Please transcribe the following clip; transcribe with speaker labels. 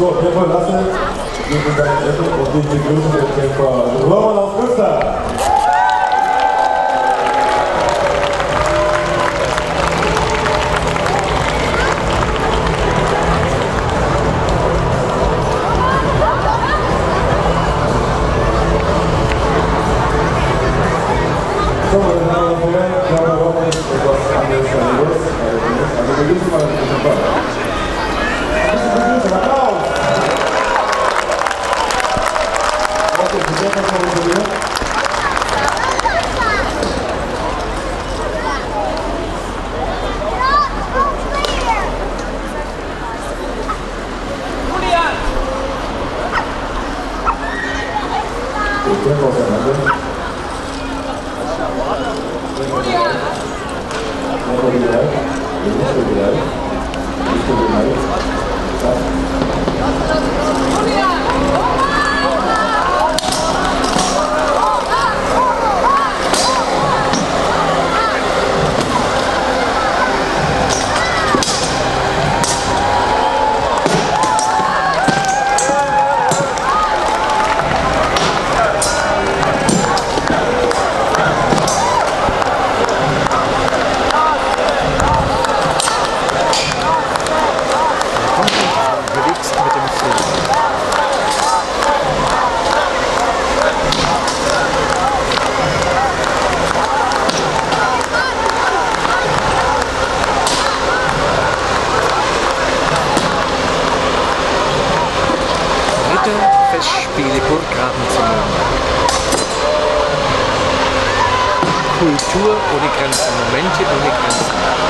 Speaker 1: So, det var Lasse. Vi får ta en og vi til grunnen til å kjempe Thank you.
Speaker 2: Burggraben zu Nürnberg. Kultur ohne Grenzen, Momente ohne Grenzen.